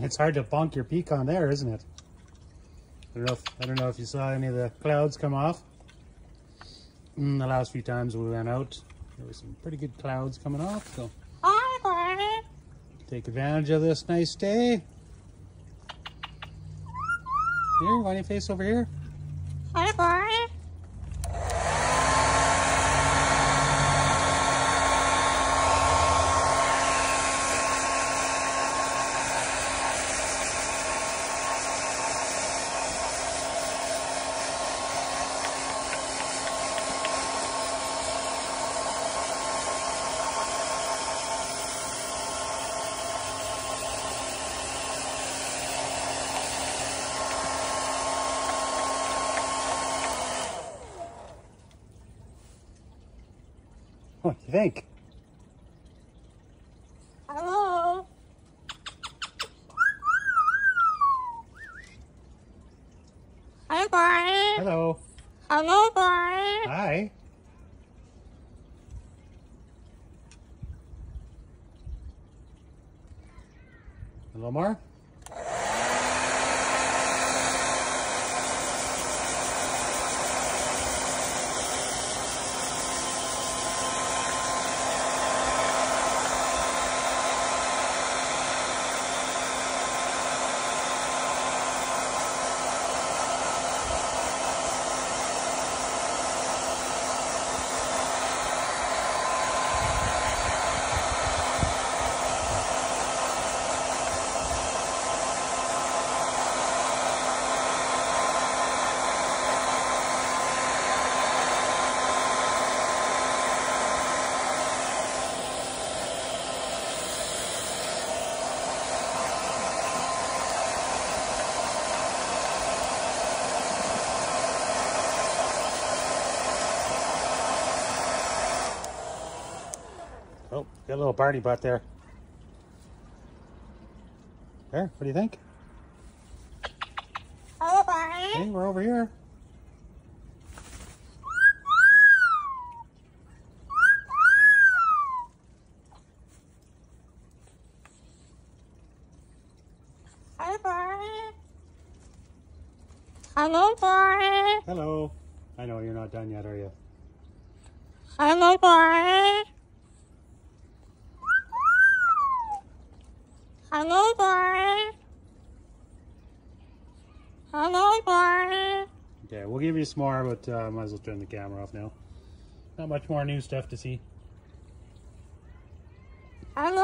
It's hard to bonk your pecan there, isn't it? I don't know if, I don't know if you saw any of the clouds come off. Mm, the last few times we went out, there was some pretty good clouds coming off, so take advantage of this nice day. Here, why don't face over here? Hi, boy. What do you think? Hello. Hi, boy. Hello. Hello, boy. Hi. A little Oh, got a little Barney butt there. There, what do you think? Hello, boy. Hey, we're over here. Hi. Hello, boy. Hello. I know you're not done yet, are you? Hello, boy. Hello, boy. Hello, boy. Okay, we'll give you some more, but uh, might as well turn the camera off now. Not much more new stuff to see. Hello.